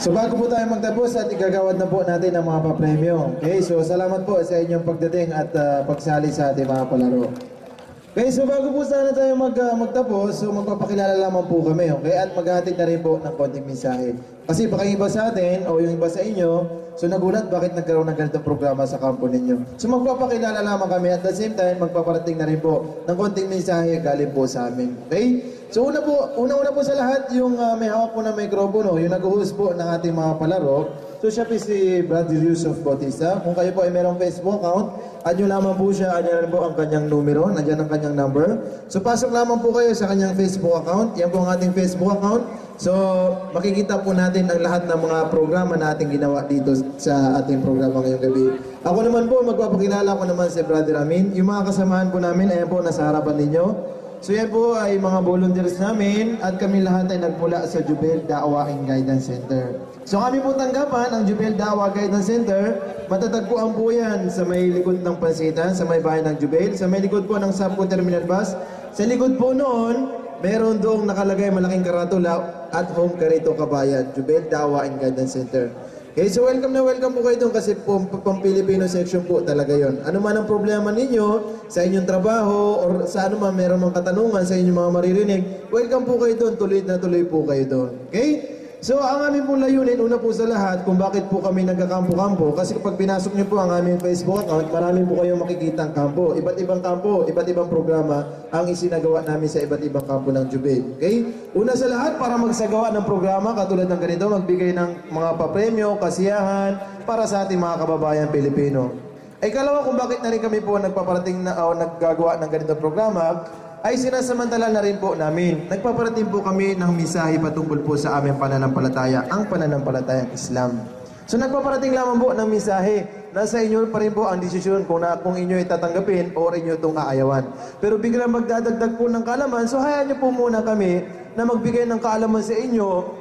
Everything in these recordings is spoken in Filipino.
So bago po tayo magtapos at igagawad na po natin ang mga papremyo. Okay, so salamat po sa inyong pagdating at uh, pagsali sa ating mga palaro. Okay, so bago po sana tayo mag, uh, magtapos, so magpapakilala lamang po kami, okay? At maghahatid na rin po ng konting mensahe. Kasi baka iba sa atin o yung iba sa inyo, so nagulat bakit nagkaroon ng ganitong programa sa kampo ninyo. So magpapakilala lamang kami at the same time, magpaparating na rin po ng konting mensahe galing po sa amin. Okay? So una po, una-una po sa lahat, yung uh, may hawak po ng mikropono, yung nag-host po ng ating mga palaro. So siya po si Bradley Yusuf Bautista. Kung kayo po ay merong Facebook account, add nyo lamang po siya, add nyo po ang kanyang numero, nandiyan ang kanyang number. So pasok lamang po kayo sa kanyang Facebook account. Yan po ang ating Facebook account. So makikita po natin ang lahat ng mga programa na ating ginawa dito sa ating programa ngayong gabi. Ako naman po, magpapakilala ko naman si Brother Amin. Yung mga kasamahan po namin, ayan po, nasa harapan ninyo. So yan po ay mga volunteers namin at kami lahat ay nagmula sa Jubel Dawa and Guidance Center. So kami po tanggapan ang Jubel Dawa Guidance Center. Matatagpuan po yan sa may likod ng Pansitan, sa may bahay ng Jubel, sa may likod po ng Subco Terminal Bus. Sa likod po noon, meron doong nakalagay malaking karatula at home karito kabayan, Jubel Dawa and Guidance Center. Okay, so welcome na welcome po kayo doon kasi pang, pang Filipino section po talaga yon. Ano man ang problema ninyo sa inyong trabaho or sa ano man meron mang katanungan sa inyong mga maririnig, welcome po kayo doon, tuloy na tuloy po kayo doon. Okay? So ang aming pong layunin, una po sa lahat, kung bakit po kami nagkakampo-kampo, kasi kapag pinasok niyo po ang aming Facebook account, marami po kayong makikita ang kampo. Iba't ibang kampo, iba't ibang programa ang isinagawa namin sa iba't ibang kampo ng Jubel. Okay? Una sa lahat, para magsagawa ng programa katulad ng ganito, magbigay ng mga papremyo, kasiyahan, para sa ating mga kababayan Pilipino. Ay kalawa kung bakit na rin kami po nagpaparating na o naggagawa ng ganitong programa, ay sinasamantala na rin po namin. Nagpaparating po kami ng misahe patungkol po sa aming pananampalataya, ang pananampalatayang Islam. So nagpaparating lamang po ng misahe. Nasa inyo pa rin po ang desisyon kung, na, kung inyo itatanggapin o inyo itong aayawan. Pero biglang magdadagdag po ng kaalaman, so hayaan niyo po muna kami na magbigay ng kaalaman sa inyo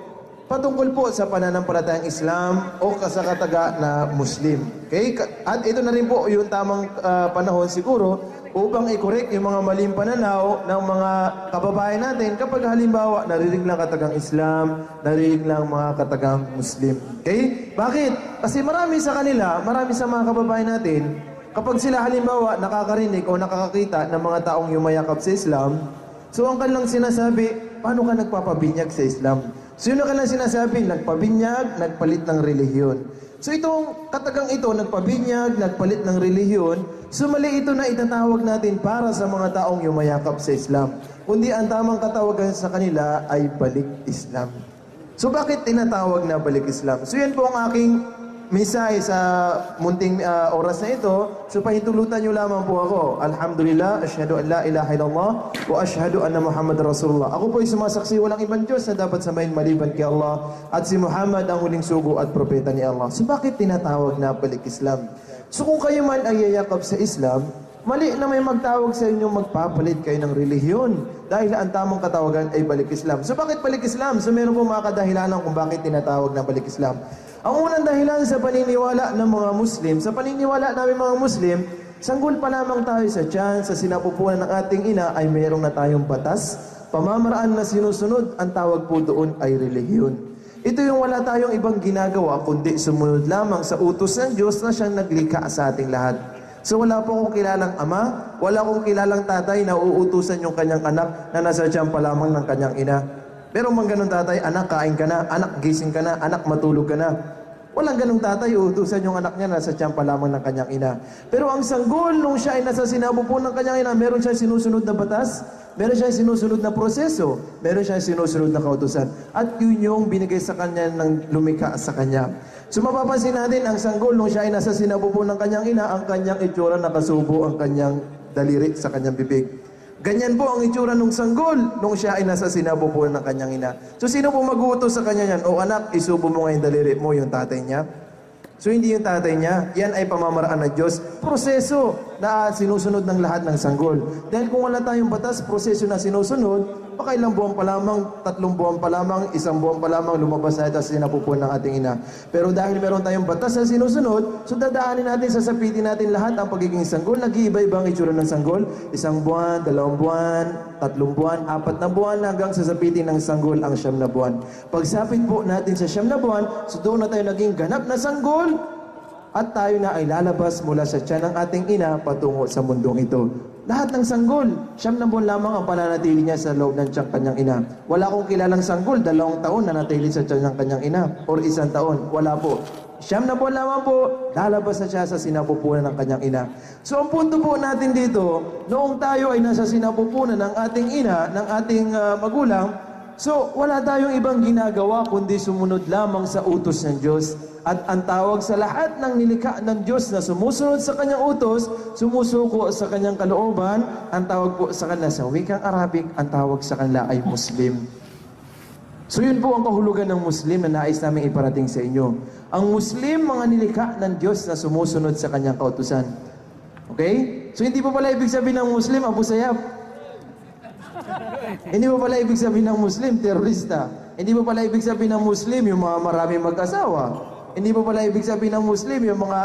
patungkol po sa pananampalatayang Islam o kasakataga na Muslim. Okay? At ito na rin po yung tamang uh, panahon siguro upang i-correct yung mga maling pananaw ng mga kababayan natin kapag halimbawa narinig lang katagang Islam, narinig lang mga katagang Muslim. Okay? Bakit? Kasi marami sa kanila, marami sa mga kababayan natin, kapag sila halimbawa nakakarinig o nakakakita ng mga taong yumayakap sa Islam, so ang kanilang sinasabi, paano ka nagpapabinyag sa Islam? So yun ang kanilang sinasabi, nagpabinyag, nagpalit ng relihiyon. So itong katagang ito, nagpabinyag, nagpalit ng relihiyon, sumali ito na itatawag natin para sa mga taong yumayakap sa Islam. Kundi ang tamang katawagan sa kanila ay balik Islam. So bakit tinatawag na balik Islam? So yan po ang aking mensahe sa munting uh, oras na ito. So pahintulutan nyo lamang po ako. Alhamdulillah, ashhadu an la ilaha illallah wa ashhadu anna Muhammad Rasulullah. Ako po ay sumasaksi walang ibang Diyos na dapat samayin maliban kay Allah at si Muhammad ang huling sugo at propeta ni Allah. So bakit tinatawag na balik Islam? So kung kayo man ay yayakap sa Islam, Mali na may magtawag sa inyo magpapalit kayo ng relihiyon. Dahil ang tamang katawagan ay balik Islam. So bakit balik Islam? So meron po mga kadahilanan kung bakit tinatawag na balik Islam. Ang unang dahilan sa paniniwala ng mga Muslim, sa paniniwala namin mga Muslim, sanggol pa lamang tayo sa tiyan, sa sinapupunan ng ating ina ay mayroong na tayong batas, pamamaraan na sinusunod, ang tawag po doon ay relihiyon. Ito yung wala tayong ibang ginagawa, kundi sumunod lamang sa utos ng Diyos na siyang naglikha sa ating lahat. So wala po akong kilalang ama, wala akong kilalang tatay na uutusan yung kanyang anak na nasa tiyan pa lamang ng kanyang ina. Pero mang ganun tatay, anak kain ka na, anak gising ka na, anak matulog ka na. Walang ganung tatay, uutusan yung anak niya nasa tiyan pa lamang ng kanyang ina. Pero ang sanggol, nung siya ay nasa sinabo po ng kanyang ina, meron siya sinusunod na batas, meron siya sinusunod na proseso, meron siya sinusunod na kautusan. At yun yung binigay sa kanya ng lumika sa kanya. So mapapansin natin, ang sanggol, nung siya ay nasa sinabo po ng kanyang ina, ang kanyang itsura nakasubo ang kanyang daliri sa kanyang bibig. Ganyan po ang itsura ng sanggol nung siya ay nasa sinabo po ng kanyang ina. So sino po mag-uutos sa kanya yan? O anak, isubo mo ngayon daliri mo yung tatay niya. So hindi yung tatay niya, yan ay pamamaraan ng Diyos. Proseso na sinusunod ng lahat ng sanggol. Dahil kung wala tayong batas, proseso na sinusunod, baka ilang buwan pa lamang, tatlong buwan pa lamang, isang buwan pa lamang, lumabas na ito sa sinapupuan ng ating ina. Pero dahil meron tayong batas na sinusunod, so dadaanin natin, sasapitin natin lahat ang pagiging sanggol. Nag-iiba-iba ang itsura ng sanggol. Isang buwan, dalawang buwan, tatlong buwan, apat na buwan, hanggang sasapitin ng sanggol ang siyam na buwan. Pagsapit po natin sa siyam na buwan, so doon na tayo naging ganap na sanggol, at tayo na ay lalabas mula sa tiyan ng ating ina patungo sa mundong ito. Lahat ng sanggol, siyam na buwan lamang ang pananatili niya sa loob ng tiyang kanyang ina. Wala akong kilalang sanggol, dalawang taon na natili sa tiyan ng kanyang ina, or isang taon. Wala po. Siyam na buwan lamang po, lalabas na siya sa sinapupunan ng kanyang ina. So ang punto po natin dito, noong tayo ay nasa sinapupunan ng ating ina, ng ating uh, magulang, So, wala tayong ibang ginagawa kundi sumunod lamang sa utos ng Diyos. At ang tawag sa lahat ng nilikha ng Diyos na sumusunod sa kanyang utos, sumusuko sa kanyang kalooban, ang tawag po sa kanila sa wikang Arabic, ang tawag sa kanila ay Muslim. So yun po ang kahulugan ng Muslim na nais namin iparating sa inyo. Ang Muslim, mga nilikha ng Diyos na sumusunod sa kanyang kautusan. Okay? So hindi po pala ibig sabihin ng Muslim, Abu Sayyaf. Hindi mo pala ibig sabihin ng Muslim, terorista. Hindi mo pala ibig sabihin ng Muslim, yung mga maraming mag-asawa. Hindi mo pala ibig sabihin ng Muslim, yung mga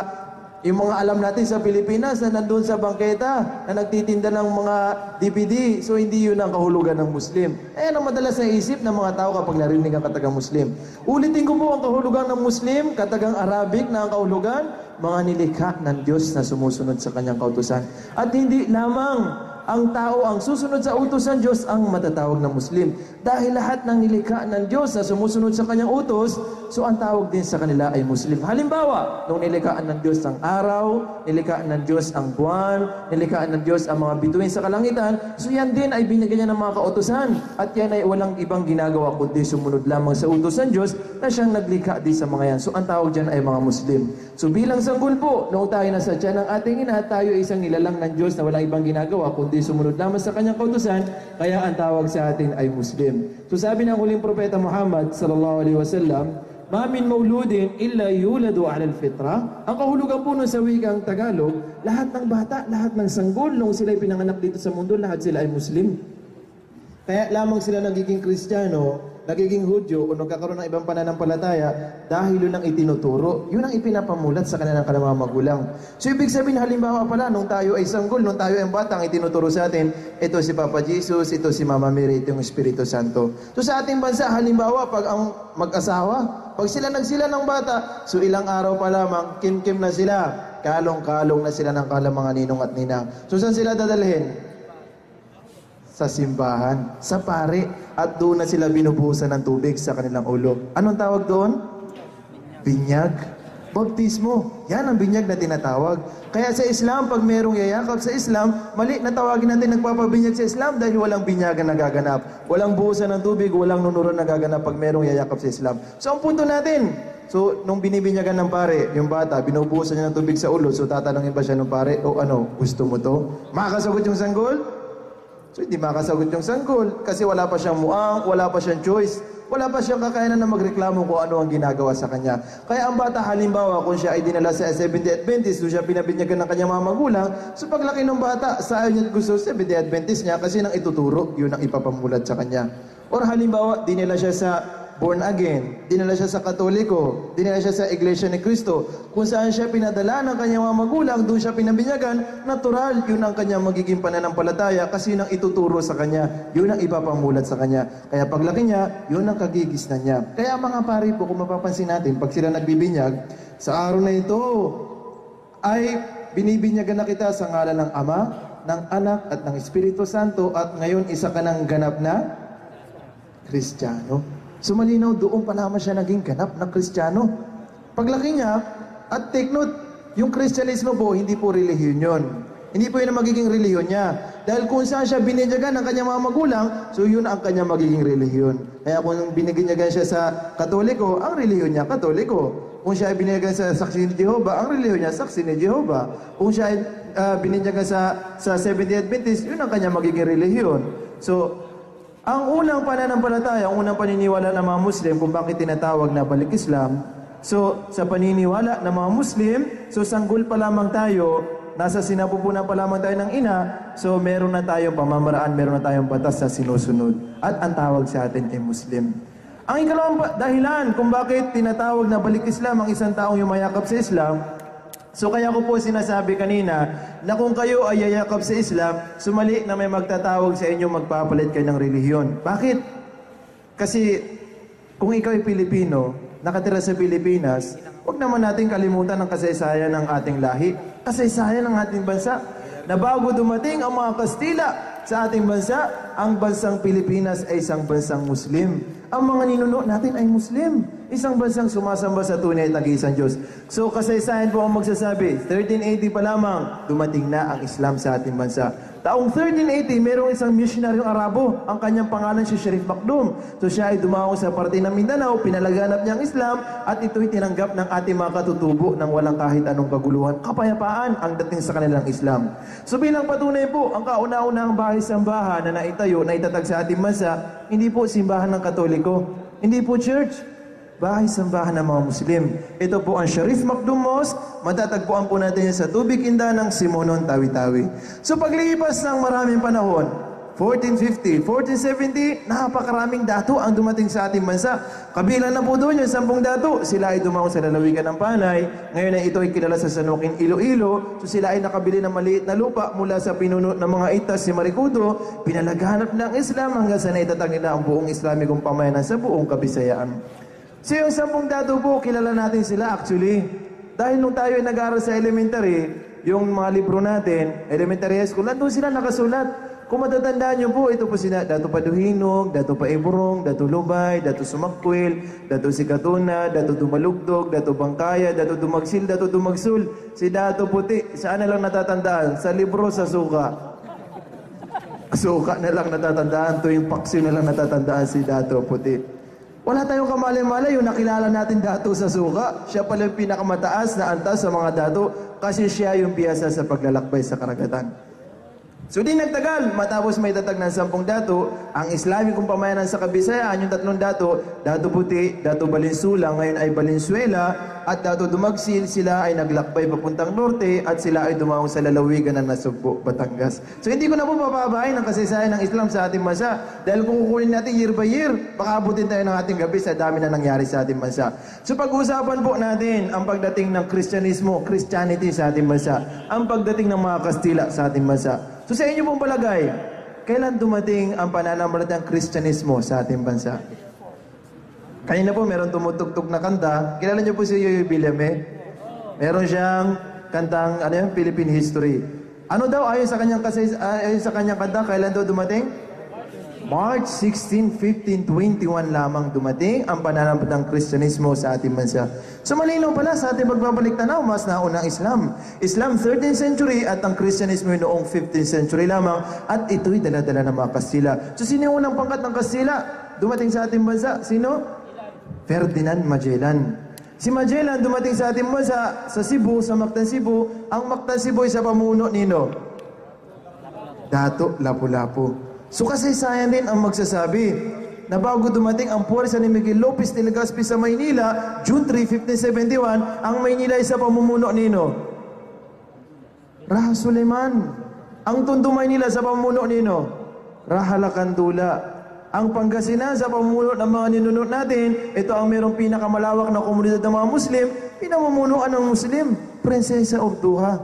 yung mga alam natin sa Pilipinas na nandun sa bangketa, na nagtitinda ng mga DVD, so hindi yun ang kahulugan ng Muslim. Eh, ang madalas na isip ng mga tao kapag narinig ang katagang Muslim. Ulitin ko po ang kahulugan ng Muslim, katagang Arabic na ang kahulugan, mga nilikha ng Diyos na sumusunod sa kanyang kautusan. At hindi lamang ang tao ang susunod sa utos ng Diyos ang matatawag na Muslim. Dahil lahat ng nilikha ng Diyos na sumusunod sa kanyang utos, so ang tawag din sa kanila ay Muslim. Halimbawa, nung nilikhaan ng Diyos ang araw, nilikhaan ng Diyos ang buwan, nilikhaan ng Diyos ang mga bituin sa kalangitan, so yan din ay binigyan niya ng mga kautosan. At yan ay walang ibang ginagawa kundi sumunod lamang sa utos ng Diyos na siyang naglikha din sa mga yan. So ang tawag dyan ay mga Muslim. So bilang sanggol po, noong tayo nasa tiyan ng ating ina, tayo ay isang nilalang ng Diyos na walang ibang ginagawa kundi sumunod lamang sa kanyang kautusan, kaya ang tawag sa atin ay Muslim. So sabi ng huling propeta Muhammad sallallahu alaihi wasallam, Ma min mauludin illa yuladu ala fitra Ang kahulugan po nun sa wikang Tagalog, lahat ng bata, lahat ng sanggol, nung sila pinanganak dito sa mundo, lahat sila ay Muslim. Kaya lamang sila nagiging Kristiyano nagiging Hudyo o nagkakaroon ng ibang pananampalataya dahil yun ang itinuturo, yun ang ipinapamulat sa kanilang mga magulang. So ibig sabihin, halimbawa pala, nung tayo ay sanggol, nung tayo ay batang, itinuturo sa atin, ito si Papa Jesus, ito si Mama Mary, ito yung Espiritu Santo. So sa ating bansa, halimbawa, pag ang mag-asawa, pag sila nagsila ng bata, so ilang araw pa lamang, kim-kim na sila, kalong-kalong na sila ng kalang mga ninong at ninang. So saan sila dadalhin? sa simbahan, sa pare, at doon na sila binubuhusan ng tubig sa kanilang ulo. Anong tawag doon? Binyag. Baptismo. Yan ang binyag na tinatawag. Kaya sa Islam, pag merong yayakap sa Islam, mali na tawagin natin nagpapabinyag sa Islam dahil walang binyagan nagaganap. Walang buhusan ng tubig, walang nunuran nagaganap pag merong yayakap sa Islam. So ang punto natin, so nung binibinyagan ng pare, yung bata, binubuhusan niya ng tubig sa ulo, so tatanungin ba siya ng pare, o ano, gusto mo to? Makakasagot yung sanggol? So hindi makasagot yung sanggol kasi wala pa siyang muang, wala pa siyang choice. Wala pa siyang kakayanan na magreklamo kung ano ang ginagawa sa kanya. Kaya ang bata halimbawa kung siya ay dinala sa 70 Adventist, so siya pinabinyagan ng kanyang mga magulang, so paglaki ng bata, sa niya gusto 70 Adventist niya kasi nang ituturo, yun ang ipapamulat sa kanya. Or halimbawa, dinala siya sa born again. Dinala siya sa Katoliko. Dinala siya sa Iglesia ni Cristo. Kung saan siya pinadala ng kanyang mga magulang, doon siya pinabinyagan, natural, yun ang kanyang magiging pananampalataya kasi yun ang ituturo sa kanya. Yun ang ipapamulat sa kanya. Kaya paglaki niya, yun ang kagigisnan niya. Kaya mga pari po, kung mapapansin natin, pag sila nagbibinyag, sa araw na ito, ay binibinyagan na kita sa ngalan ng Ama, ng Anak at ng Espiritu Santo at ngayon isa ka ng ganap na Kristiyano. So malinaw, doon pa naman siya naging ganap na Kristiyano. Paglaki niya, at take note, yung Kristyanismo po, hindi po relihiyon yun. Hindi po yun ang magiging relihiyon niya. Dahil kung saan siya binigyan ng kanyang mga magulang, so yun ang kanyang magiging relihiyon. Kaya kung binigyan siya sa Katoliko, ang relihiyon niya, Katoliko. Kung siya ay binigyan sa saksi ni Jehovah, ang relihiyon niya, saksi ni Jehovah. Kung siya uh, binigyan sa, sa 70 Adventist, yun ang kanyang magiging relihiyon. So, ang unang pananampalataya, ang unang paniniwala ng mga Muslim kung bakit tinatawag na balik Islam, so sa paniniwala ng mga Muslim, so sanggol pa lamang tayo, nasa sinapupunan pa lamang tayo ng ina, so meron na tayong pamamaraan, meron na tayong batas sa sinusunod. At ang tawag sa atin ay Muslim. Ang ikalawang dahilan kung bakit tinatawag na balik Islam ang isang taong yumayakap sa Islam, So kaya ko po sinasabi kanina na kung kayo ay yayakap sa Islam, sumali na may magtatawag sa inyo magpapalit kayo ng relihiyon. Bakit? Kasi kung ikaw ay Pilipino, nakatira sa Pilipinas, huwag naman natin kalimutan ang kasaysayan ng ating lahi. Kasaysayan ng ating bansa. Na bago dumating ang mga Kastila sa ating bansa, ang bansang Pilipinas ay isang bansang Muslim. Ang mga ninuno natin ay Muslim. Isang bansang sumasamba sa tunay at nag-iisang Diyos. So kasaysayan po ang magsasabi, 1380 pa lamang, dumating na ang Islam sa ating bansa. Taong 1380, merong isang missionaryong Arabo. Ang kanyang pangalan si Sharif Makdum. So siya ay dumaong sa parte ng Mindanao, pinalaganap niya ang Islam, at ito'y tinanggap ng ating mga katutubo ng walang kahit anong kaguluhan. Kapayapaan ang dating sa kanilang Islam. So bilang patunay po, ang kauna-unahang bahay-sambahan na naitayo, na itatag sa ating bansa, hindi po simbahan ng Katoliko, hindi po church, bahay-sambahan ng mga Muslim. Ito po ang Sharif Makdum Mosque. Matatagpuan po natin sa Tubig Inda ng Simonon, Tawi-Tawi. So paglipas ng maraming panahon, 1450, 1470, napakaraming dato ang dumating sa ating bansa. Kabilang na po doon yung sampung dato. Sila ay dumaong sa lalawigan ng Panay. Ngayon ay ito ay kilala sa Sanukin, Iloilo. So sila ay nakabili ng maliit na lupa mula sa pinuno ng mga itas si Marikudo. Pinalaghanap ng Islam hanggang sa naitatag nila ang buong Islamikong pamayanan sa buong Kabisayaan. So yung sampung dato po, kilala natin sila actually. Dahil nung tayo ay nag-aaral sa elementary, yung mga libro natin, elementary high school, nandun sila nakasulat. Kung matatandaan nyo po, ito po sila, Dato Paduhinog, Dato Paiburong, Dato Lubay, Dato Sumakwil, Dato Sikatuna, Dato Dumalugdog, Dato Bangkaya, Dato Dumagsil, Dato Dumagsul, si Dato Puti. Saan na lang natatandaan? Sa libro, sa suka. Suka na lang natatandaan, tuwing paksiw na lang natatandaan si Dato Puti. Wala tayong kamalay-malay yung nakilala natin dato sa suka. Siya pala yung pinakamataas na antas sa mga dato kasi siya yung piyasa sa paglalakbay sa karagatan. So di nagtagal, matapos may tatag ng sampung dato, ang Islamikong pamayanan sa Kabisayaan, yung tatlong dato, Dato Puti, Dato Balinsula, ngayon ay Balinsuela, at Dato Dumagsil, sila ay naglakbay papuntang norte, at sila ay dumawang sa lalawigan ng Nasugbo, Batangas. So hindi ko na po mapapabahin ang kasaysayan ng Islam sa ating bansa, dahil kung kukunin natin year by year, baka abutin tayo ng ating gabi sa dami na nangyari sa ating bansa. So pag-uusapan po natin ang pagdating ng Kristyanismo, Christianity sa ating bansa, ang pagdating ng mga Kastila sa ating bansa. So sa inyo pong palagay, kailan dumating ang pananampalatayang Kristyanismo sa ating bansa? Kanina po meron tumutugtog na kanta. Kilala niyo po si Yoyoy Villame? Meron siyang kantang ano yung Philippine History. Ano daw ayon sa kanyang kasi ayon sa kanyang kanta kailan daw dumating? March 16, 15, 21 lamang dumating ang pananampalatayang Kristyanismo sa ating bansa. So malinaw pala sa ating pagbabalik tanaw, mas nauna ang Islam. Islam 13th century at ang Kristyanismo noong 15th century lamang at ito'y daladala ng mga Kastila. So sino yung unang pangkat ng Kastila? Dumating sa ating bansa. Sino? Ferdinand Magellan. Si Magellan dumating sa ating bansa sa Cebu, sa Mactan Cebu. Ang Mactan Cebu ay sa pamuno nino. Dato Lapu-Lapu. So kasaysayan din ang magsasabi na bago dumating ang puwersa ni Miguel Lopez de Legazpi sa Maynila, June 3, 1571, ang Maynila ay sa pamumuno nino. Raha Suleiman. Ang Tondo Maynila sa pamumuno nino. Raha Lakandula. Ang Pangasinan sa pamumuno ng mga ninunod natin, ito ang mayroong pinakamalawak na komunidad ng mga Muslim, pinamumunuan ng Muslim, Prinsesa of Duha.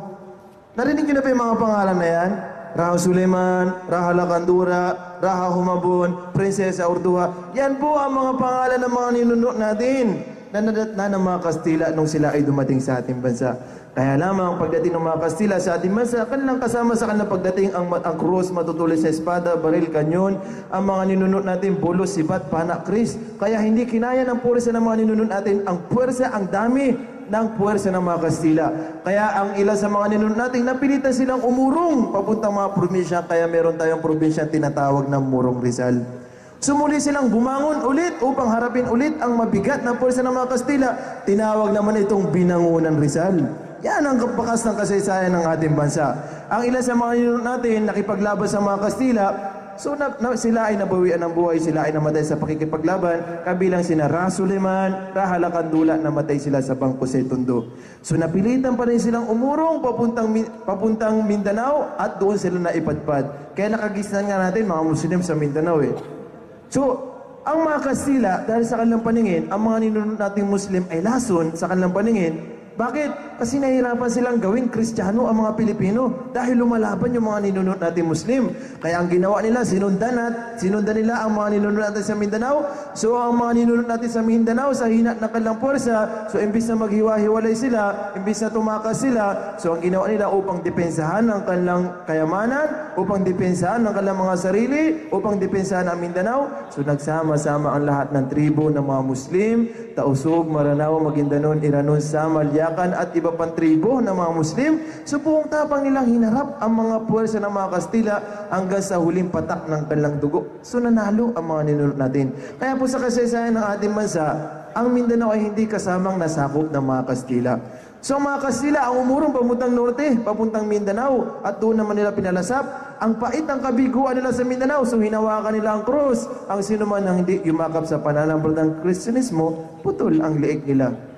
Narinig niyo na ba yung mga pangalan na yan? Raha Suleiman, Raha Lakandura, Raha Humabon, Prinsesa Urduha. Yan po ang mga pangalan ng mga ninunod natin na nadatna ng mga Kastila nung sila ay dumating sa ating bansa. Kaya lamang pagdating ng mga Kastila sa ating bansa, kanilang kasama sa kanilang pagdating ang, ang krus matutuloy sa espada, baril, kanyon, ang mga ninunod natin, bulos, sibat, panak, kris. Kaya hindi kinaya ng puwersa ng mga ninunod natin, ang puwersa, ang dami ng puwersa ng mga Kastila. Kaya ang ilan sa mga ninunod natin, napilitan silang umurong papuntang mga probinsya, kaya meron tayong probinsya tinatawag ng Murong Rizal. Sumuli silang bumangon ulit upang harapin ulit ang mabigat na puwersa ng mga Kastila. Tinawag naman itong Binangunan Rizal. Yan ang kapakas ng kasaysayan ng ating bansa. Ang ilan sa mga ninunod natin nakipaglaban sa mga Kastila, So na, na, sila ay nabawian ng buhay, sila ay namatay sa pakikipaglaban, kabilang sina Ra Suleiman, Rahala Kandula, namatay sila sa Bangko Setundo. So napilitan pa rin silang umurong papuntang, papuntang Mindanao at doon sila naipadpad. Kaya nakagisnan nga natin mga Muslim sa Mindanao eh. So, ang mga Kastila, dahil sa kanilang paningin, ang mga ninunod nating Muslim ay lason sa kanilang paningin, bakit? Kasi nahihirapan silang gawing Kristiyano ang mga Pilipino dahil lumalaban yung mga ninunod natin Muslim. Kaya ang ginawa nila, sinundan at sinundan nila ang mga ninunod natin sa Mindanao. So ang mga ninunod natin sa Mindanao sa hinat ng kanilang puwersa, so imbis na maghiwa-hiwalay sila, imbis na tumakas sila, so ang ginawa nila upang depensahan ang kanilang kayamanan, upang depensahan ang kanilang mga sarili, upang depensahan ang Mindanao, so nagsama-sama ang lahat ng tribo ng mga Muslim, Tausug, Maranao, Maguindanon, Iranon, Samal, Yakan at iba pang tribo ng mga Muslim. So buong tapang nilang hinarap ang mga puwersa ng mga Kastila hanggang sa huling patak ng kanilang dugo. So nanalo ang mga ninunod natin. Kaya po sa kasaysayan ng ating bansa, ang Mindanao ay hindi kasamang nasakop ng mga Kastila. So mga Kastila, ang umurong pamuntang norte, papuntang Mindanao, at doon naman nila pinalasap. Ang pait ng kabiguan nila sa Mindanao, so hinawakan nila ang krus. Ang sino man ang hindi yumakap sa pananampalatang Kristyanismo, putol ang leeg nila.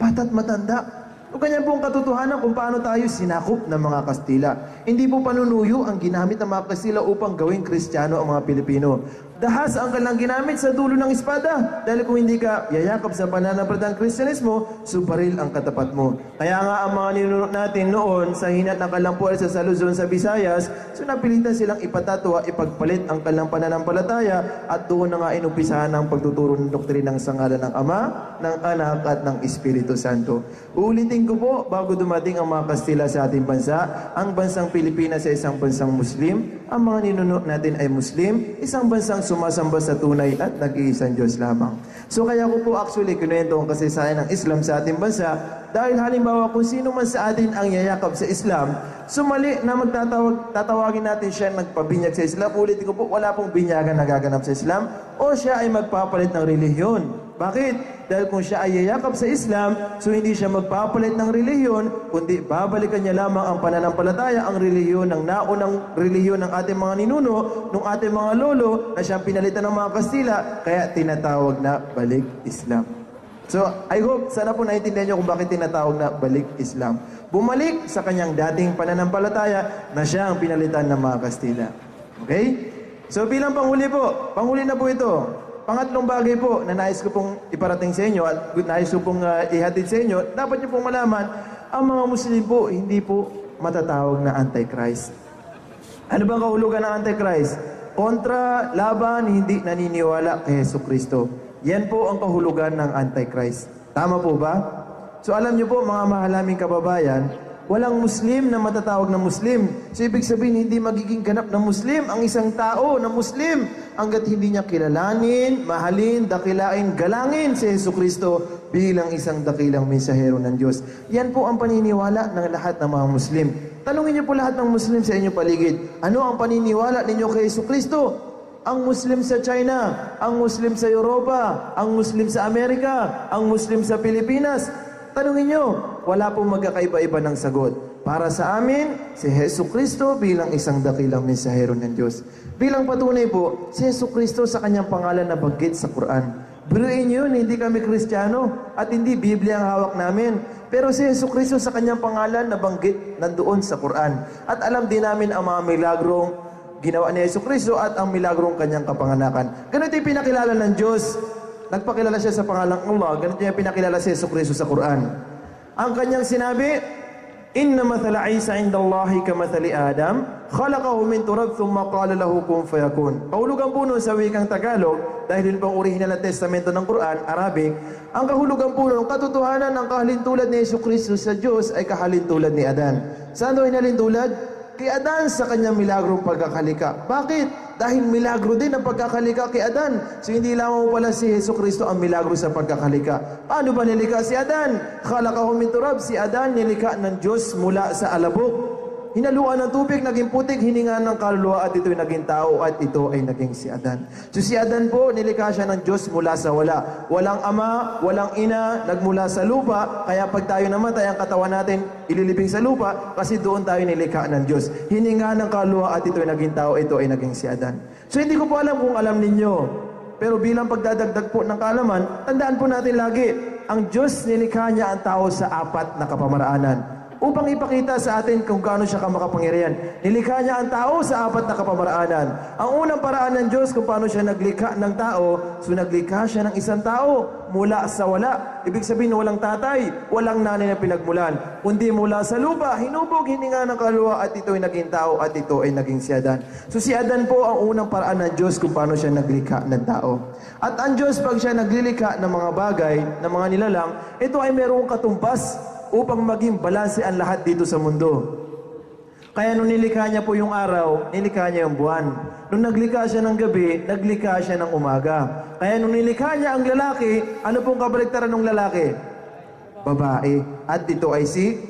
Bata't matanda, o ganyan po ang katotohanan kung paano tayo sinakop ng mga Kastila. Hindi po panunuyo ang ginamit ng mga Kastila upang gawing Kristiyano ang mga Pilipino. Dahas ang kanilang ginamit sa dulo ng espada. Dahil kung hindi ka yayakap sa pananampalatang Kristyanismo, suparil ang katapat mo. Kaya nga ang mga ninunod natin noon sa hinat ng puwersa sa Luzon sa Visayas, so napilitan silang ipatatwa, ipagpalit ang kanilang pananampalataya at doon na nga inumpisahan ang pagtuturo ng doktrinang sangalan ng Ama, ng Anak at ng Espiritu Santo. Uulitin ko po, bago dumating ang mga Kastila sa ating bansa, ang bansang Pilipinas ay isang bansang Muslim, ang mga ninunod natin ay Muslim, isang bansang sumasamba sa tunay at nag-iisang Diyos lamang. So kaya ko po actually kinuwento ang kasaysayan ng Islam sa ating bansa dahil halimbawa kung sino man sa atin ang yayakap sa Islam, sumali na magtatawag, tatawagin natin siya nagpabinyag sa Islam. Ulitin ko po, wala pong binyagan nagaganap sa Islam o siya ay magpapalit ng relihiyon. Bakit? Dahil kung siya ay yayakap sa Islam, so hindi siya magpapalit ng relihiyon, kundi babalikan niya lamang ang pananampalataya, ang relihiyon ng naunang relihiyon ng ating mga ninuno, ng ating mga lolo, na siyang pinalitan ng mga Kastila, kaya tinatawag na balik Islam. So, I hope, sana po naintindihan niyo kung bakit tinatawag na balik Islam. Bumalik sa kanyang dating pananampalataya na siya ang pinalitan ng mga Kastila. Okay? So, bilang panghuli po, panghuli na po ito. Pangatlong bagay po na nais ko pong iparating sa inyo at nais ko pong uh, ihatid sa inyo, dapat niyo pong malaman, ang mga Muslim po, hindi po matatawag na Antichrist. Ano bang kahulugan ng Antichrist? Kontra, laban, hindi naniniwala kay Yesu Kristo. Yan po ang kahulugan ng Antichrist. Tama po ba? So alam niyo po mga mahalaming kababayan, Walang Muslim na matatawag na Muslim. So ibig sabihin, hindi magiging ganap na Muslim ang isang tao na Muslim hanggat hindi niya kilalanin, mahalin, dakilain, galangin si Yesu Kristo bilang isang dakilang mensahero ng Diyos. Yan po ang paniniwala ng lahat ng mga Muslim. Tanungin niyo po lahat ng Muslim sa inyong paligid, ano ang paniniwala ninyo kay Yesu Kristo? Ang Muslim sa China, ang Muslim sa Europa, ang Muslim sa Amerika, ang Muslim sa Pilipinas, Tanungin nyo, wala pong magkakaiba-iba ng sagot. Para sa amin, si Heso Kristo bilang isang dakilang mensahero ng Diyos. Bilang patunay po, si Heso Kristo sa kanyang pangalan na banggit sa Quran. Biruin yun, hindi kami Kristiyano at hindi Biblia ang hawak namin. Pero si Yesu Kristo sa kanyang pangalan na banggit nandoon sa Quran. At alam din namin ang mga milagrong ginawa ni Yesu Kristo at ang milagrong kanyang kapanganakan. Ganito yung pinakilala ng Diyos Nagpakilala siya sa pangalang Allah. Ganito niya pinakilala si Yesu Kristo sa Quran. Ang kanyang sinabi, Inna mathala Isa inda Allahi ka mathali Adam, khalaqahu min turab thumma qala lahu kun fayakun. Kahulugan po sa wikang Tagalog, dahil yun pang original na testamento ng Quran, Arabic, ang kahulugan po nun, katotohanan ng kahalintulad ni Yesu Kristo sa Diyos ay kahalintulad ni Adan. Saan daw hinalintulad? Kay Adan sa kanyang milagrong pagkakalika. Bakit? Dahil milagro din ang pagkakalika kay Adan. So hindi lamang pala si Yesu Kristo ang milagro sa pagkakalika. Paano ba nilika si Adan? Khalaqahu min turab. Si Adan nilika ng Diyos mula sa alabok. Hinaluan ng tubig, naging putik, hininga ng kaluluwa at ito'y naging tao at ito ay naging si Adan. So si Adan po, nilikha siya ng Diyos mula sa wala. Walang ama, walang ina, nagmula sa lupa, kaya pag tayo namatay, ang katawan natin ililibing sa lupa kasi doon tayo nilikha ng Diyos. Hininga ng kaluluwa at ito'y naging tao, ito ay naging si Adan. So hindi ko po alam kung alam ninyo, pero bilang pagdadagdag po ng kaalaman, tandaan po natin lagi, ang Diyos nilikha niya ang tao sa apat na kapamaraanan upang ipakita sa atin kung gaano siya kamakapangyarihan. Nilikha niya ang tao sa apat na kapamaraanan. Ang unang paraan ng Diyos kung paano siya naglikha ng tao, so naglikha siya ng isang tao mula sa wala. Ibig sabihin, walang tatay, walang nanay na pinagmulan. Kundi mula sa lupa, hinubog, hininga ng kaluluwa at ito ay naging tao at ito ay naging si Adan. So si Adan po ang unang paraan ng Diyos kung paano siya naglikha ng tao. At ang Diyos pag siya naglilikha ng mga bagay, ng mga nilalang, ito ay merong katumbas upang maging balanse ang lahat dito sa mundo. Kaya nung nilikha niya po yung araw, nilikha niya yung buwan. Nung naglikha siya ng gabi, naglikha siya ng umaga. Kaya nung nilikha niya ang lalaki, ano pong kabaligtaran ng lalaki? Babae. At ito ay si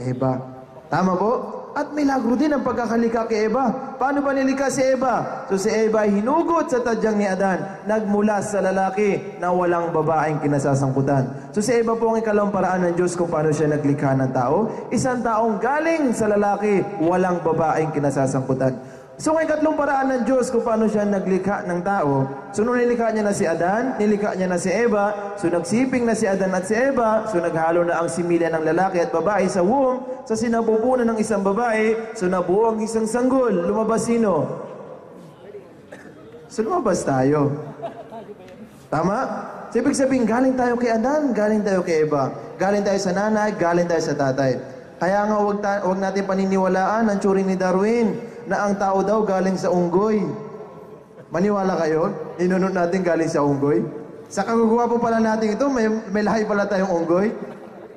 Eva. Tama po? At milagro din ang pagkakalika kay Eva. Paano ba nilikha si Eva? So si Eva ay hinugot sa tadyang ni Adan, nagmula sa lalaki na walang babaeng kinasasangkutan. So si Eva po ang ikalawang paraan ng Diyos kung paano siya naglikha ng tao. Isang taong galing sa lalaki, walang babaeng kinasasangkutan. So ang ikatlong paraan ng Diyos kung paano siya naglikha ng tao, so nung nilikha niya na si Adan, nilikha niya na si Eva, so nagsiping na si Adan at si Eva, so naghalo na ang similya ng lalaki at babae sa womb, sa sinapupunan ng isang babae, so nabuo ang isang sanggol, lumabas sino? So lumabas tayo. Tama? So ibig sabihin, galing tayo kay Adan, galing tayo kay Eva, galing tayo sa nanay, galing tayo sa tatay. Kaya nga wag, ta- wag natin paniniwalaan ang tsuri ni Darwin na ang tao daw galing sa unggoy. Maniwala kayo? Inunod natin galing sa unggoy? Sa kagagawa po pala natin ito, may, may lahi pala tayong unggoy.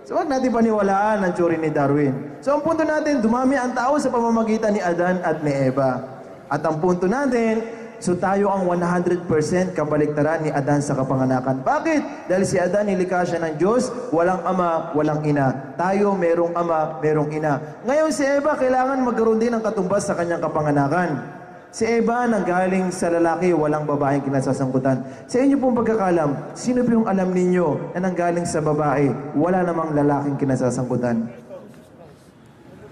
So wag natin paniwalaan ang tsuri ni Darwin. So ang punto natin, dumami ang tao sa pamamagitan ni Adan at ni Eva. At ang punto natin, so tayo ang 100% kabaliktaran ni Adan sa kapanganakan. Bakit? Dahil si Adan nilikha siya ng Diyos, walang ama, walang ina. Tayo merong ama, merong ina. Ngayon si Eva kailangan magkaroon din ng katumbas sa kanyang kapanganakan. Si Eva nanggaling sa lalaki, walang babaeng kinasasangkutan. Sa inyo pong pagkakalam, sino po yung alam ninyo na nanggaling sa babae, wala namang lalaking kinasasangkutan?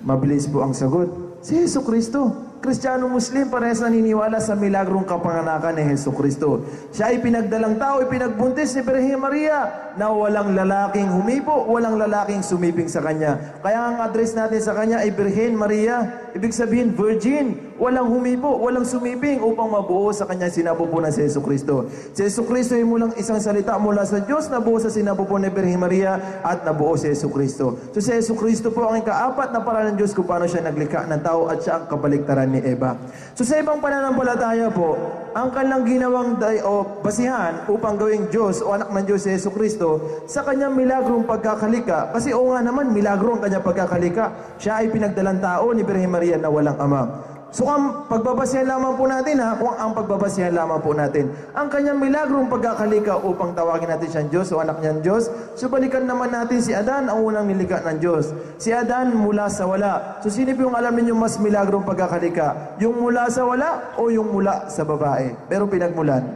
Mabilis po ang sagot. Si Yesu Kristo. Kristiyano Muslim parehas naniniwala sa milagrong kapanganakan ni Heso Kristo. Siya ay pinagdalang tao, ipinagbuntis ni Birhen Maria na walang lalaking humipo, walang lalaking sumiping sa kanya. Kaya ang address natin sa kanya ay Birhen Maria. Ibig sabihin, virgin. Walang humipo, walang sumiping upang mabuo sa kanya sinapupunan si Yesu Kristo. Si Yesu Kristo ay mulang isang salita mula sa Diyos na buo sa sinapupunan ni Birhen Maria at nabuo si Yesu Kristo. So si Yesu Kristo po ang ikaapat na paraan ng Diyos kung paano siya naglikha ng tao at siya ang kabaliktaran ni Eva. So sa ibang pananampalataya po, ang kanilang ginawang day, o basihan upang gawing Diyos o anak ng Diyos si Yesu Kristo sa kanyang milagrong pagkakalika. Kasi oo nga naman, milagro ang kanyang pagkakalika. Siya ay pinagdalang tao ni Birhen Maria na walang ama. So ang pagbabasihan lamang po natin ha, kung ang pagbabasihan lamang po natin, ang kanyang milagrong pagkakalika upang tawagin natin siyang Diyos o anak niyang Diyos, so balikan naman natin si Adan, ang unang nilikha ng Diyos. Si Adan mula sa wala. So sino po yung alam ninyo mas milagrong pagkakalika? Yung mula sa wala o yung mula sa babae? Pero pinagmulan.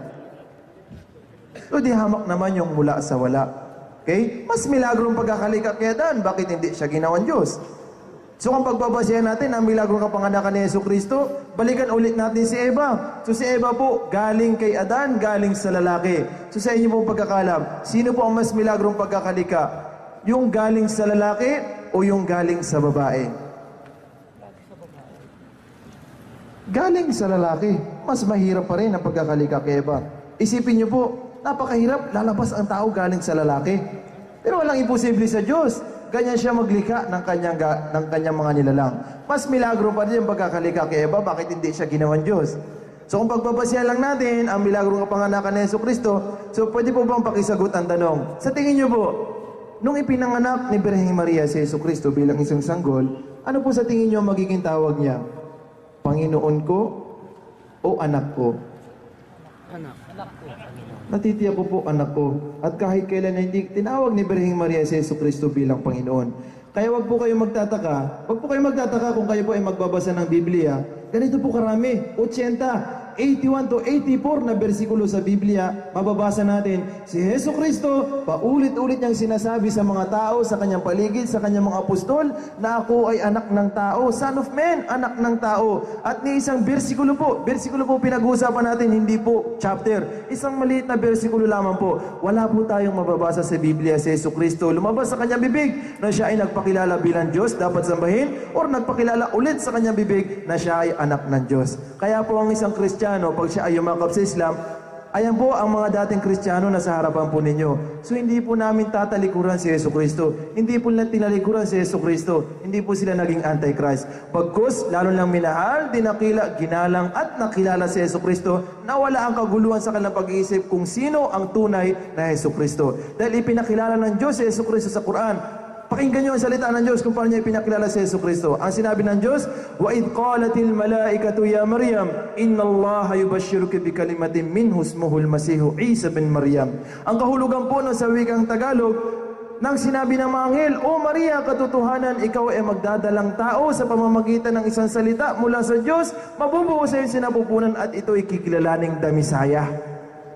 So di hamak naman yung mula sa wala. Okay? Mas milagrong pagkakalika kay Adan, bakit hindi siya ginawang Diyos? So kung pagbabasihan natin ang milagrong kapanganakan ni Yesu Kristo, balikan ulit natin si Eva. So si Eva po, galing kay Adan, galing sa lalaki. So sa inyo pong pagkakalam, sino po ang mas milagrong pagkakalika? Yung galing sa lalaki o yung galing sa babae? Galing sa lalaki. Mas mahirap pa rin ang pagkakalika kay Eva. Isipin niyo po, napakahirap, lalabas ang tao galing sa lalaki. Pero walang imposible sa Diyos ganyan siya maglikha ng kanyang, ng kanyang mga nilalang. Mas milagro pa rin yung pagkakalika kay Eva, bakit hindi siya ginawan Diyos? So kung pagbabasya lang natin ang milagrong kapanganakan ni Yesu Kristo, so pwede po bang pakisagot ang tanong? Sa tingin niyo po, nung ipinanganak ni Birheng Maria si Yesu Kristo bilang isang sanggol, ano po sa tingin niyo ang magiging tawag niya? Panginoon ko o anak ko? Natitiyak ko po anak ko at kahit kailan hindi tinawag ni Birhing Maria si Yesu Kristo bilang Panginoon. Kaya wag po kayo magtataka, wag po kayo magtataka kung kayo po ay magbabasa ng Biblia. Ganito po karami, 80, 81 to 84 na bersikulo sa Biblia, mababasa natin, si Yesu Kristo, paulit-ulit niyang sinasabi sa mga tao, sa kanyang paligid, sa kanyang mga apostol, na ako ay anak ng tao, son of man, anak ng tao. At ni isang bersikulo po, bersikulo po pinag-uusapan natin, hindi po chapter. Isang maliit na bersikulo lamang po. Wala po tayong mababasa sa Biblia si Yesu Kristo. Lumabas sa kanyang bibig na siya ay nagpakilala bilang Diyos, dapat sambahin, or nagpakilala ulit sa kanyang bibig na siya ay anak ng Diyos. Kaya po ang isang Kristiyano, pag siya ay yumakap sa Islam, ayan po ang mga dating Kristiyano na sa harapan po ninyo. So hindi po namin tatalikuran si Yesu Kristo. Hindi po nila tinalikuran si Yesu Kristo. Hindi po sila naging antichrist. Pagkus, lalo lang minahal, dinakila, ginalang at nakilala si Yesu Kristo na wala ang kaguluhan sa kanilang pag-iisip kung sino ang tunay na Yesu Kristo. Dahil ipinakilala ng Diyos si Yesu Kristo sa Quran, Pakinggan niyo ang salita ng Diyos kung paano niya pinakilala si Yesu Kristo. Ang sinabi ng Diyos, وَإِذْ قَالَتِ الْمَلَائِكَةُ يَا مَرْيَمْ إِنَّ اللَّهَ يُبَشِّرُكِ بِكَلِمَةٍ مِّنْهُ اسْمُهُ الْمَسِيحُ عِيسَى بن Maryam. Ang kahulugan po no, sa wikang Tagalog, nang sinabi ng mga anghel, O Maria, katotohanan, ikaw ay magdadalang tao sa pamamagitan ng isang salita mula sa Diyos, mabubuo sa iyong sinapupunan at ito ay kikilalaning damisaya.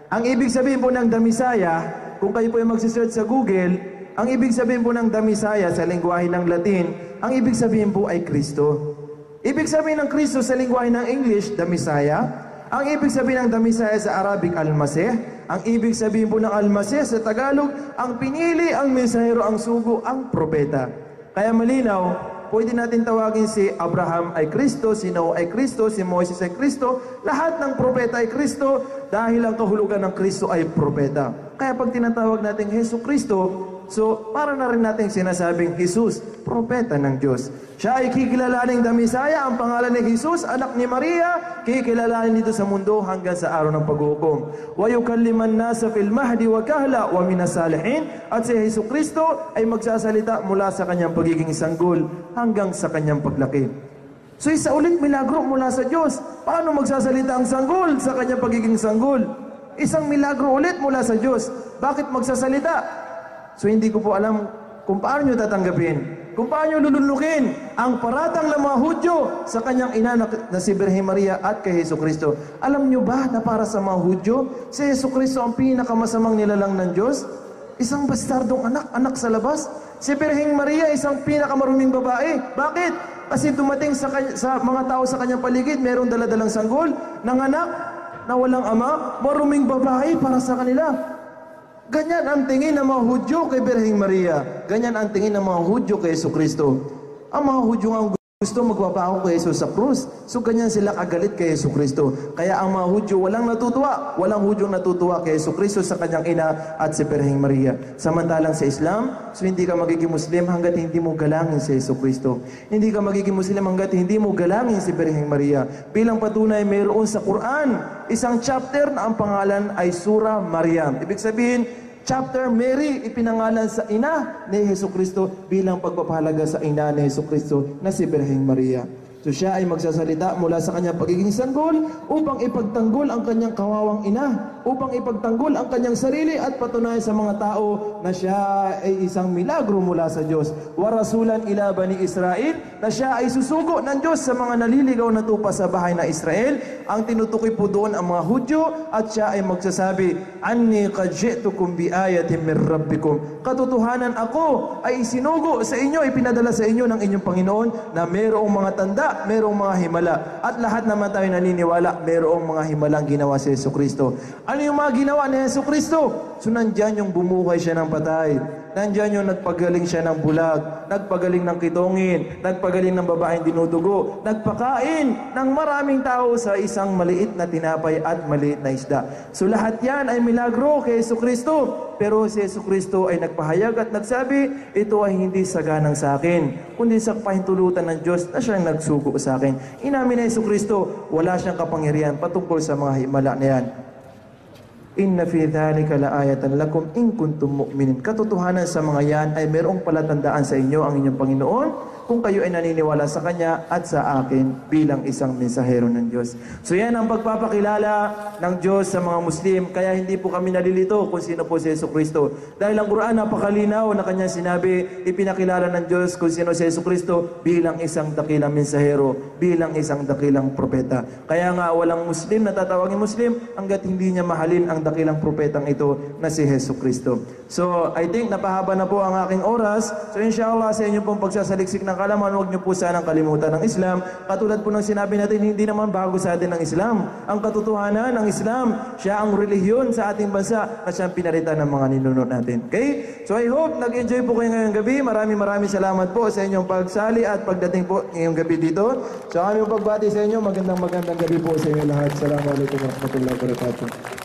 Ang ibig sabihin po ng damisaya, kung kayo po ay magsisearch sa Google, ang ibig sabihin po ng damisaya sa lingwahe ng Latin, ang ibig sabihin po ay Kristo. Ibig sabihin ng Kristo sa lingwahe ng English, damisaya. Ang ibig sabihin ng damisaya sa Arabic, almaseh. Ang ibig sabihin po ng almaseh sa Tagalog, ang pinili, ang mensahero, ang sugo, ang propeta. Kaya malinaw, pwede natin tawagin si Abraham ay Kristo, si Noah ay Kristo, si Moses ay Kristo, lahat ng propeta ay Kristo dahil ang kahulugan ng Kristo ay propeta. Kaya pag tinatawag natin Heso Kristo, So, para na rin natin sinasabing Jesus, propeta ng Diyos. Siya ay kikilalaning damisaya, ang pangalan ni Jesus, anak ni Maria, kikilalanin dito sa mundo hanggang sa araw ng paghukom. Wa yukalliman nasa fil mahdi wa kahla wa minasalihin. At si Jesu Kristo ay magsasalita mula sa kanyang pagiging sanggol hanggang sa kanyang paglaki. So isa ulit milagro mula sa Diyos. Paano magsasalita ang sanggol sa kanyang pagiging sanggol? Isang milagro ulit mula sa Diyos. Bakit magsasalita? So hindi ko po alam kung paano nyo tatanggapin, kung paano nyo lululukin ang paratang ng mga Hudyo sa kanyang ina na, si Birhen Maria at kay Heso Kristo. Alam nyo ba na para sa mga Hudyo, si Heso Kristo ang pinakamasamang nilalang ng Diyos? Isang bastardong anak, anak sa labas. Si Birhen Maria, isang pinakamaruming babae. Bakit? Kasi dumating sa, sa mga tao sa kanyang paligid, merong daladalang sanggol ng anak na walang ama, maruming babae para sa kanila. Ganyan ang tingin ng mga Hudyo kay Birheng Maria. Ganyan ang tingin ng mga Hudyo kay Yesu Kristo. Ang mga Hudyo ang gusto magpapako kay Jesus sa krus. So ganyan sila kagalit kay Yesu Kristo. Kaya ang mga Hudyo walang natutuwa. Walang Hudyong natutuwa kay Yesu Kristo sa kanyang ina at si Birheng Maria. Samantalang sa Islam, so hindi ka magiging Muslim hanggat hindi mo galangin si Yesu Kristo. Hindi ka magiging Muslim hanggat hindi mo galangin si Birheng Maria. Bilang patunay, mayroon sa Quran, isang chapter na ang pangalan ay Surah Maryam. Ibig sabihin, chapter, Mary ipinangalan sa ina ni Heso Kristo bilang pagpapahalaga sa ina ni Heso Kristo na si Birheng Maria. So siya ay magsasalita mula sa kanyang pagiging sanggol upang ipagtanggol ang kanyang kawawang ina, upang ipagtanggol ang kanyang sarili at patunayan sa mga tao na siya ay isang milagro mula sa Diyos. Warasulan ila bani Israel na siya ay susugo ng Diyos sa mga naliligaw na tupa sa bahay na Israel. Ang tinutukoy po doon ang mga Hudyo at siya ay magsasabi, Anni qad ji'tukum bi ayatin min rabbikum. Katotohanan ako ay isinugo sa inyo, ipinadala sa inyo ng inyong Panginoon na mayroong mga tanda merong mga himala. At lahat naman tayo naniniwala, merong mga himalang ginawa si Yesu Kristo. Ano yung mga ginawa ni Yesu Kristo? So nandyan yung bumuhay siya ng patay. Nandyan yung nagpagaling siya ng bulag, nagpagaling ng kitongin, nagpagaling ng babaeng dinudugo, nagpakain ng maraming tao sa isang maliit na tinapay at maliit na isda. So lahat yan ay milagro kay Yesu Kristo. Pero si Yesu Kristo ay nagpahayag at nagsabi, ito ay hindi saganang sa akin, kundi sa pahintulutan ng Diyos na siyang nagsugo sa akin. Inamin na Yesu Kristo, wala siyang kapangyarihan patungkol sa mga himala na yan. Inna fi dhalika laayatan lakum in kuntum mu'minin. Katotohanan sa mga yan ay mayroong palatandaan sa inyo ang inyong Panginoon kung kayo ay naniniwala sa Kanya at sa akin bilang isang mensahero ng Diyos. So yan ang pagpapakilala ng Diyos sa mga Muslim. Kaya hindi po kami nalilito kung sino po si Yesu Kristo. Dahil ang Quran napakalinaw na kanyang sinabi, ipinakilala ng Diyos kung sino si Yesu Kristo bilang isang dakilang mensahero, bilang isang dakilang propeta. Kaya nga walang Muslim na tatawagin Muslim hanggat hindi niya mahalin ang dakilang propetang ito na si Yesu Kristo. So I think napahaba na po ang aking oras. So inshallah sa inyo pong pagsasaliksik ng kalaman, huwag niyo po sanang kalimutan ng Islam. Katulad po ng sinabi natin, hindi naman bago sa atin ng Islam. Ang katotohanan ng Islam, siya ang relihiyon sa ating bansa na siyang pinalitan ng mga ninunod natin. Okay? So I hope nag-enjoy po kayo ngayong gabi. Maraming maraming salamat po sa inyong pagsali at pagdating po ngayong gabi dito. So aming pagbati sa inyo, magandang magandang gabi po sa inyo lahat. Assalamualaikum warahmatullahi wabarakatuh.